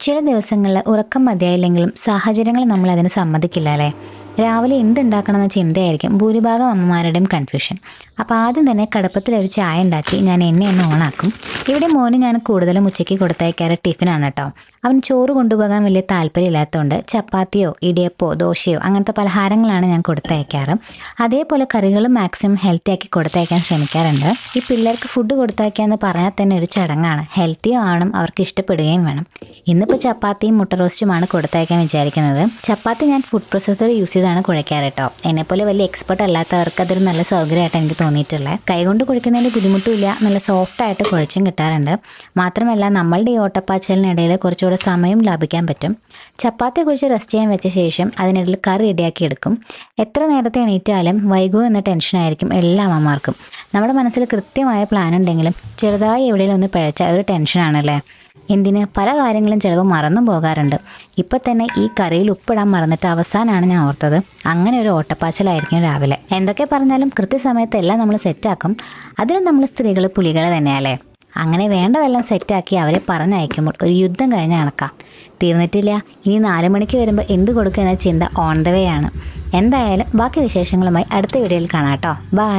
ചില ദിവസങ്ങളിൽ ഉറക്കം മതിയായില്ലെങ്കിലും സാഹചര്യങ്ങൾ നമ്മൾ അതിന് സമ്മതിക്കില്ല അല്ലേ? രാവിലെ എന്തുണ്ടാക്കണമെന്ന ചിന്തയായിരിക്കും ഭൂരിഭാഗം അമ്മമാരുടെയും കൺഫ്യൂഷൻ അപ്പോൾ ആദ്യം തന്നെ കടുപ്പത്തിൽ ഒരു ചായ ഉണ്ടാക്കി ഞാൻ എന്നെ ഒന്ന് ഓണാക്കും. ഇവിടെ മോന് ഞാൻ കൂടുതലും ഉച്ചയ്ക്ക് കൊടുത്തയക്കാറ് ടിഫിനാണ് കേട്ടോ. അവൻ ചോറ് കൊണ്ടുപോകാൻ വലിയ താല്പര്യമില്ലാത്തതുകൊണ്ട് ചപ്പാത്തിയോ ഇടിയപ്പോ ദോശയോ അങ്ങനത്തെ പലഹാരങ്ങളാണ് ഞാൻ കൊടുത്തയക്കാറ്. അതേപോലെ കറികളും മാക്സിമം ഹെൽത്തി ആക്കി കൊടുത്തയക്കാൻ ശ്രമിക്കാറുണ്ട്. ഈ പിള്ളേർക്ക് ഫുഡ് കൊടുത്തയക്കുക എന്ന് പറഞ്ഞാൽ തന്നെ ഒരു ചടങ്ങാണ്. ഹെൽത്തിയോ ആവണം അവർക്ക് ഇഷ്ടപ്പെടുകയും വേണം. ഇന്നിപ്പോൾ ചപ്പാത്തിയും മുട്ട റോസ്റ്റുമാണ് കൊടുത്തയക്കാൻ വിചാരിക്കുന്നത്. ചപ്പാത്തി ഞാൻ ഫുഡ് പ്രോസസ്സർ യൂസ് ചെയ്താണ് കുഴയ്ക്കാറ് കേട്ടോ. എന്നെപ്പോലെ വലിയ എക്സ്പെർട്ട് അല്ലാത്തവർക്ക് അതൊരു നല്ല സൗകര്യമായിട്ട് എനിക്ക് തോന്നിയിട്ടുള്ളത് കൈകൊണ്ട് കുഴിക്കുന്നതിൽ ബുദ്ധിമുട്ടുമില്ല നല്ല സോഫ്റ്റ് ആയിട്ട് കുഴച്ചും കിട്ടാറുണ്ട്. മാത്രമല്ല നമ്മളുടെ ഈ ഓട്ടപ്പാച്ചലിനിടയിൽ കുറച്ചുകൂടെ സമയം ലാഭിക്കാൻ പറ്റും. ചപ്പാത്തി കുഴിച്ച് റെസ്റ്റ് ചെയ്യാൻ വെച്ച ശേഷം അതിനിടയിൽ കറി റെഡിയാക്കി എടുക്കും. എത്ര നേരത്തെ എണീറ്റാലും വൈകുമോ എന്ന ടെൻഷനായിരിക്കും എല്ലാ അമ്മമാർക്കും. നമ്മുടെ മനസ്സിൽ കൃത്യമായ പ്ലാൻ ഉണ്ടെങ്കിലും ചെറുതായി എവിടെയെങ്കിലും ഒന്ന് പിഴച്ച ഒരു ടെൻഷനാണല്ലേ എന്തിന്? പല കാര്യങ്ങളും ചിലവ് മറന്നും പോകാറുണ്ട്. ഇപ്പം തന്നെ ഈ കറിയിൽ ഉപ്പിടാൻ മറന്നിട്ട് അവസാനമാണ് ഞാൻ ഓർത്തത്. അങ്ങനെ ഒരു ഓട്ടപ്പാച്ചിലായിരിക്കും രാവിലെ. എന്തൊക്കെ പറഞ്ഞാലും കൃത്യസമയത്ത് എല്ലാം നമ്മൾ സെറ്റാക്കും. അതിലും നമ്മൾ സ്ത്രീകൾ പുലികൾ തന്നെയല്ലേ? അങ്ങനെ വേണ്ടതെല്ലാം സെറ്റാക്കി അവരെ പറഞ്ഞയക്കുമ്പോൾ ഒരു യുദ്ധം കഴിഞ്ഞ കണക്കാം തീർന്നിട്ടില്ല. ഇനി നാല് മണിക്ക് വരുമ്പോൾ എന്ത് കൊടുക്കുക എന്ന ചിന്ത ഓൺ ദ വേ ആണ്. എന്തായാലും ബാക്കി വിശേഷങ്ങളുമായി അടുത്ത വീഡിയോയിൽ കാണാം കേട്ടോ. ബൈ